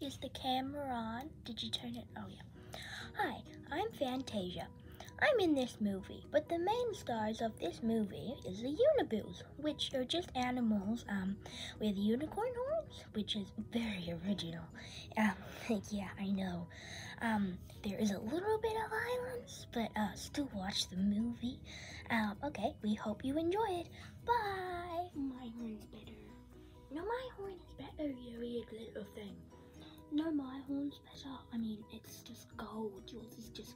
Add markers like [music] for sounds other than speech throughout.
Is the camera on? Did you turn it? Oh, yeah. Hi, I'm Fantasia. I'm in this movie, but the main stars of this movie is the Uniboos, which are just animals um, with unicorn horns, which is very original. Um, [laughs] yeah, I know. Um, there is a little bit of violence, but uh, still watch the movie. Um, okay, we hope you enjoy it. Bye. No, my horn's better. I mean, it's just gold. Yours is just,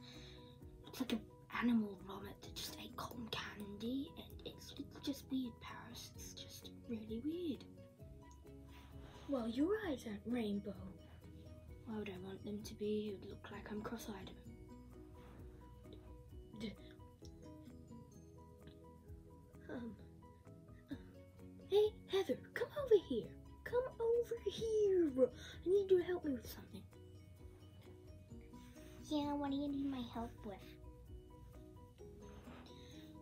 it's like an animal vomit that just ate cotton candy. And it's, it's just weird, Paris. It's just really weird. Well, your eyes aren't rainbow. Why would I want them to be? It would look like I'm cross-eyed. Um, here. I need you to help me with something. Yeah, what do you need my help with?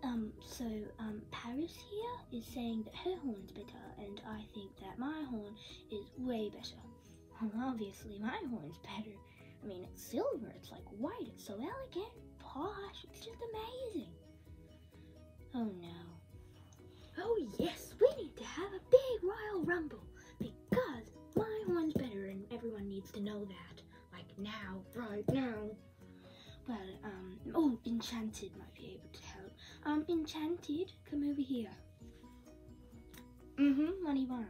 Um, so, um, Paris here is saying that her horn's better, and I think that my horn is way better. Well, obviously, my horn's better. I mean, it's silver, it's like white, it's so elegant, posh, it's just amazing. Oh no. Oh yes, we need to have a big royal rumble right now. Well, um, oh, Enchanted might be able to help. Um, Enchanted, come over here. Mm-hmm, what do you want?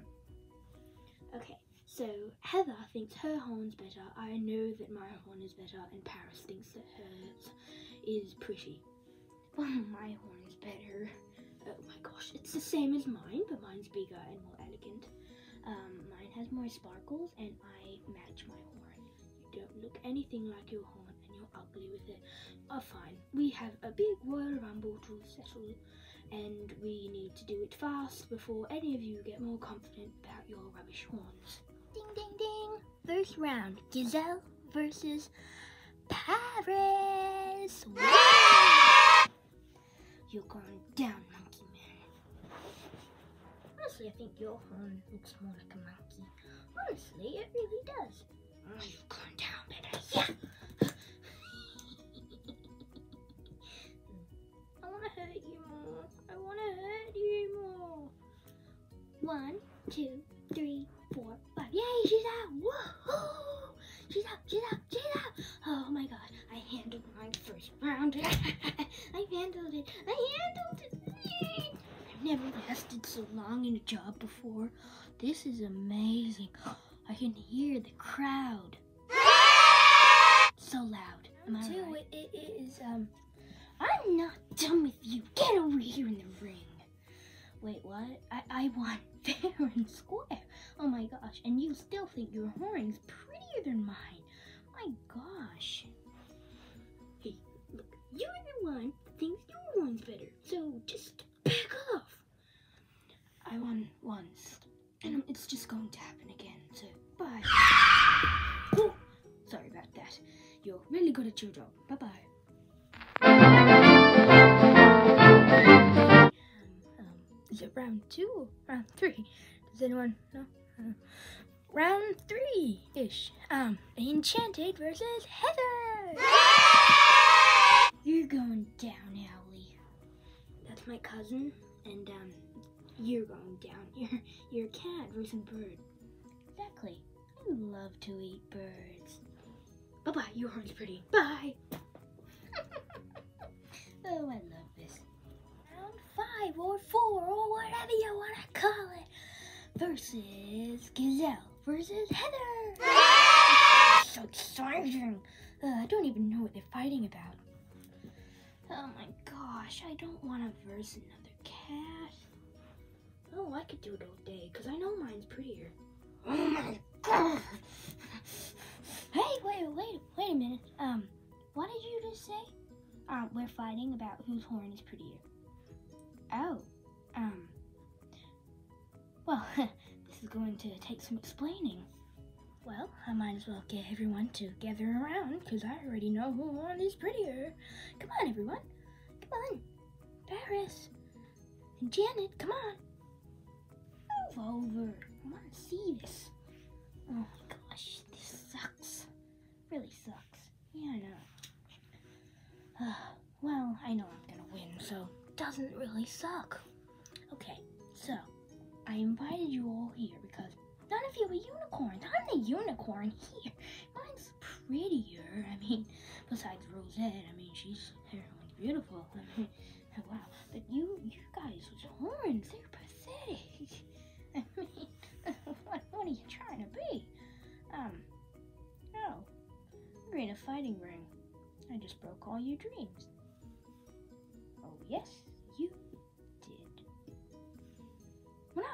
Okay, so Heather thinks her horn's better. I know that my horn is better, and Paris thinks that hers is pretty. Well, my horn is better. Oh my gosh, it's the same as mine, but mine's bigger and more elegant. Um, mine has more sparkles, and I match my horn. Don't look anything like your horn, and you're ugly with it. Oh, fine. We have a big royal rumble to settle, and we need to do it fast before any of you get more confident about your rubbish horns. Ding, ding, ding. First round, Gazelle versus Paris. You're going down, monkey man. Honestly, I think your horn looks more like a monkey. Honestly, it really does. Mm. Yay, she's out. Whoa. She's out, she's out, she's out. Oh my god, I handled my first round. [laughs] I handled it. I handled it. I've never lasted so long in a job before. This is amazing. I can hear the crowd. So loud. Am I right? It, it is, um, I'm not done with you. Get over here in the ring. Wait, what? I, I won [laughs] fair and square. Oh my gosh. And you still think your horn's prettier than mine. My gosh. Hey, look, you're the one that thinks your horn's better. So just back off. I won once. And it's just going to happen again. So bye. [laughs] Oh, sorry about that. You're really good at your job. Bye bye. Um, um, is it round two or round three? Does anyone know? Uh, round three ish. Um, Enchanted versus Heather. You're going down, Owlie. That's my cousin, and um, you're going down. You're you're a cat versus a bird. Exactly. I love to eat birds. Bye bye. Your horn's pretty. Bye. [laughs] oh, I love this. Round five or four or whatever you want to call it. Versus Gazelle versus Heather. so exciting. Uh, I don't even know what they're fighting about. Oh my gosh, I don't want to verse another cat. Oh, I could do it all day because I know mine's prettier. Oh my god. Hey, wait, wait, wait a minute. Um, what did you just say? Um, we're fighting about whose horn is prettier. Oh, um, well, [laughs] is going to take some explaining. Well, I might as well get everyone to gather around because I already know who one is prettier. Come on, everyone. Come on. Paris and Janet, come on. Move over. I want to see this. Oh my gosh, this sucks. really sucks. Yeah, I know. Uh, [sighs] well, I know I'm gonna win, so it doesn't really suck. I invited you all here because none of you are unicorns. I'm the unicorn here. Mine's prettier. [laughs] I mean, besides Rosette, I mean, she's everyone's beautiful. I [laughs] mean, wow. But you, you guys with horns, they're pathetic. [laughs] I mean, what, what are you trying to be? Um, no. We're in a fighting ring. I just broke all your dreams. Oh, yes,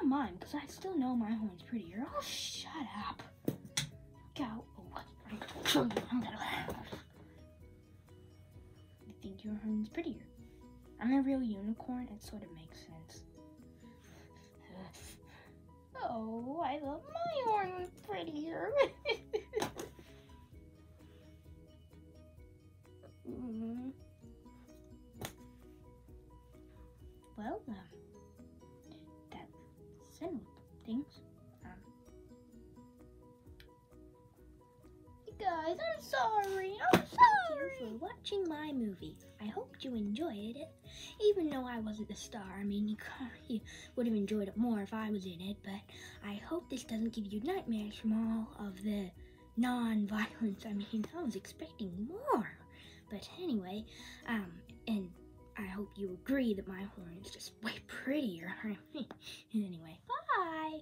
not mine, because I still know my horn's prettier. Oh, shut up. Go. Oh, think your horn's prettier. I'm a real unicorn, it sort of makes sense. [laughs] Oh, I thought my horn prettier. [laughs] sorry. I'm sorry. Thank you for watching my movie. I hope you enjoyed it. Even though I wasn't the star, I mean, [laughs] you, you would have enjoyed it more if I was in it, but I hope this doesn't give you nightmares from all of the non-violence. I mean, I was expecting more. But anyway, um, and I hope you agree that my horn is just way prettier. [laughs] anyway, bye!